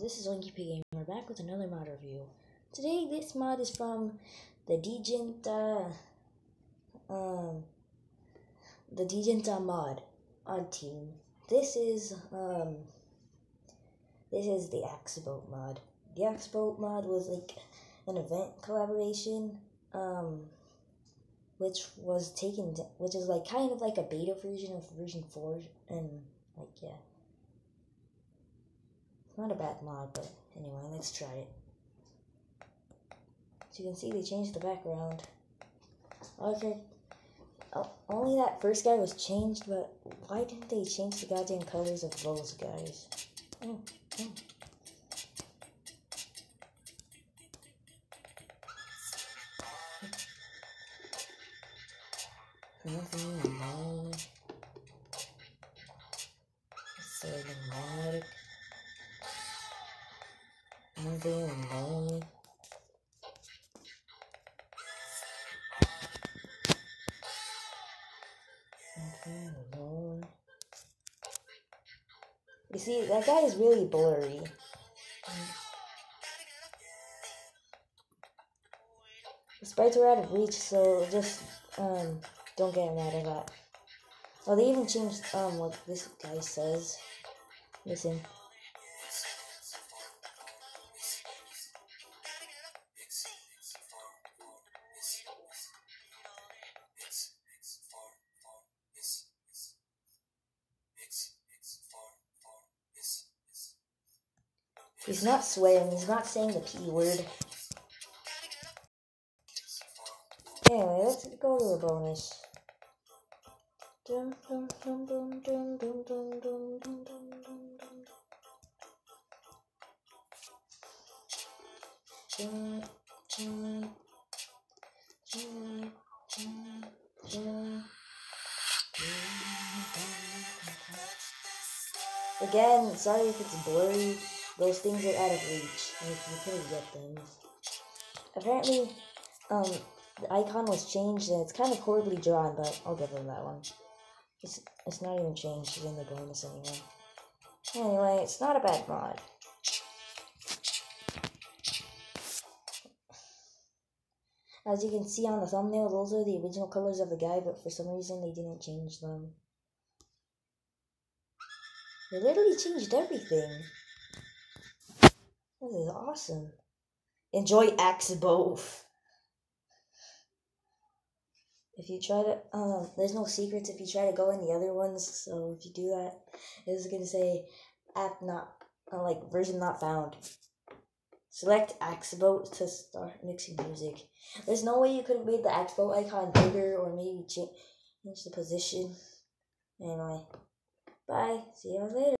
this is Linky Gamer back with another mod review. Today, this mod is from the Djinta, um, the Djinta mod on team. This is, um, this is the Axeboat mod. The Axeboat mod was like an event collaboration, um, which was taken, to, which is like kind of like a beta version of version 4, and like, yeah. Not a bad mod, but anyway, let's try it. As you can see, they changed the background. Okay, oh, only that first guy was changed, but why didn't they change the goddamn colors of those guys? Oh, oh. Nothing. You see, that guy is really blurry. The sprites are out of reach, so just um, don't get mad at that. Oh, they even changed um what this guy says. Listen. He's not swearing, he's not saying the P word. Anyway, let's go to the bonus. Again, sorry if it's blurry. Those things are out of reach, and you couldn't get them. Apparently, um, the icon was changed, and it's kind of horribly drawn, but I'll give them that one. It's, it's not even changed in the bonus anyway. Anyway, it's not a bad mod. As you can see on the thumbnail, those are the original colors of the guy, but for some reason they didn't change them. They literally changed everything. This is awesome. Enjoy Axeboat. If you try to, um, there's no secrets if you try to go in the other ones. So if you do that, it's gonna say app not, uh, like version not found. Select Axeboat to start mixing music. There's no way you could have made the Axeboat icon bigger or maybe change the position. Anyway, bye. See you later.